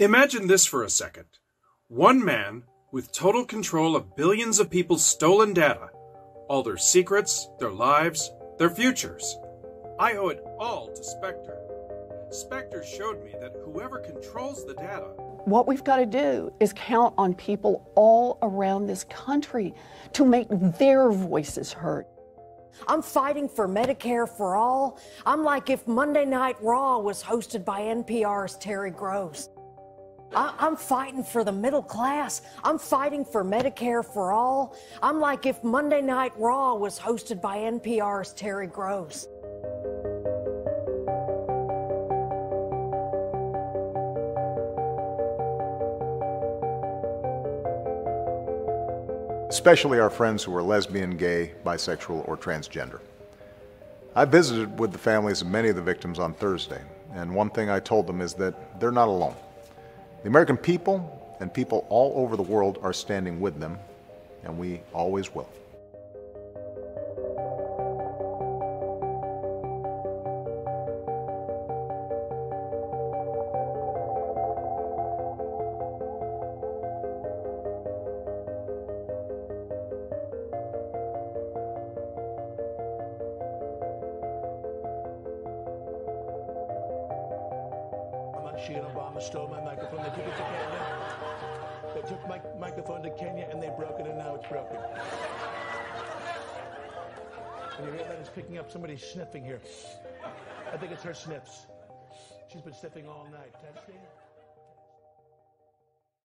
Imagine this for a second. One man with total control of billions of people's stolen data, all their secrets, their lives, their futures. I owe it all to Spectre. Spectre showed me that whoever controls the data. What we've got to do is count on people all around this country to make their voices heard. I'm fighting for Medicare for all. I'm like if Monday Night Raw was hosted by NPR's Terry Gross. I- I'm fighting for the middle class. I'm fighting for Medicare for all. I'm like if Monday Night Raw was hosted by NPR's Terry Gross. especially our friends who are lesbian, gay, bisexual, or transgender. I visited with the families of many of the victims on Thursday, and one thing I told them is that they're not alone. The American people and people all over the world are standing with them, and we always will. Sheen Obama stole my microphone. They took it to Kenya. They took my microphone to Kenya and they broke it, and now it's broken. And you hear that? It's picking up somebody sniffing here. I think it's her sniffs. She's been sniffing all night. Testing.